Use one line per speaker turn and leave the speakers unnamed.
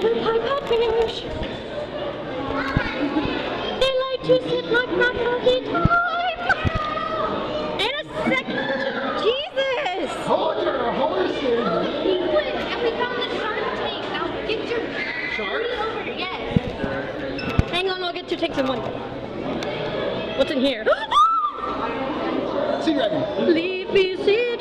package. They like to sit like that all time. In a second. Jesus!
Hold your horses.
We would, and we found the shark tank. Now get your
Shark?
over. Yes.
Hang on, I'll get two take some one. What's in here?
Sea dragon.
me sea.